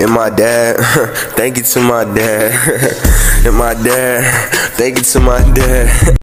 and my dad. thank you to my dad. and my dad. Thank you to my dad.